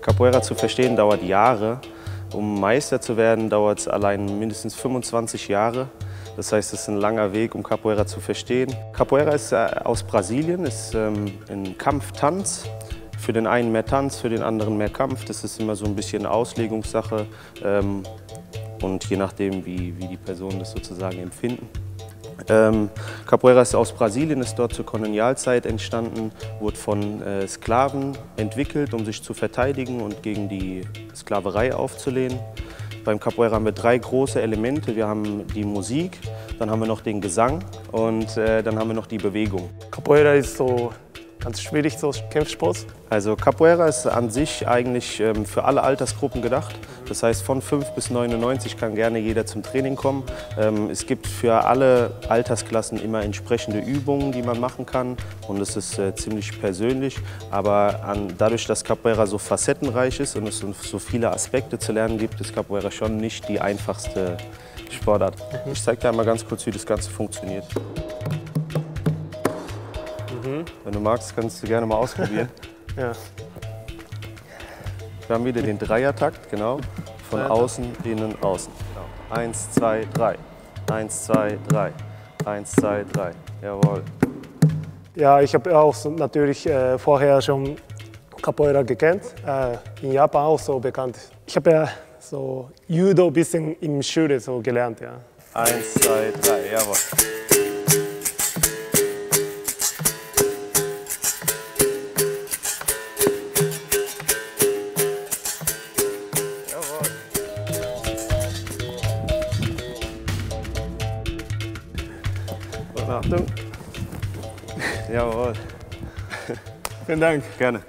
Capoeira zu verstehen dauert Jahre. Um Meister zu werden, dauert es allein mindestens 25 Jahre. Das heißt, es ist ein langer Weg, um Capoeira zu verstehen. Capoeira ist äh, aus Brasilien, ist ähm, ein Kampftanz. Für den einen mehr Tanz, für den anderen mehr Kampf. Das ist immer so ein bisschen Auslegungssache ähm, und je nachdem, wie die Personen das sozusagen empfinden. Ähm, Capoeira ist aus Brasilien, ist dort zur Kolonialzeit entstanden, wurde von äh, Sklaven entwickelt, um sich zu verteidigen und gegen die Sklaverei aufzulehnen. Beim Capoeira haben wir drei große Elemente. Wir haben die Musik, dann haben wir noch den Gesang und äh, dann haben wir noch die Bewegung. Capoeira ist so ganz schwierig, so Kämpfsport. Also Capoeira ist an sich eigentlich ähm, für alle Altersgruppen gedacht. Das heißt, von 5 bis 99 kann gerne jeder zum Training kommen. Ähm, es gibt für alle Altersklassen immer entsprechende Übungen, die man machen kann. Und es ist äh, ziemlich persönlich. Aber dadurch, dass Capoeira so facettenreich ist und es so viele Aspekte zu lernen gibt, ist Capoeira schon nicht die einfachste Sportart. Mhm. Ich zeige dir einmal ganz kurz, wie das Ganze funktioniert. Wenn du magst, kannst du gerne mal ausprobieren. ja. Wir haben wieder den Dreiertakt, genau. Von außen, innen, außen. Genau. Eins, zwei, drei. Eins, zwei, drei. Eins, zwei, drei. Jawohl. Ja, ich habe auch so natürlich äh, vorher schon Capoeira gekannt. Äh, in Japan auch so bekannt. Ich habe ja so Judo ein bisschen in Schule so gelernt. Ja. Eins, zwei, drei. Jawohl. Achtung. Jawohl. Vielen Dank. Gerne.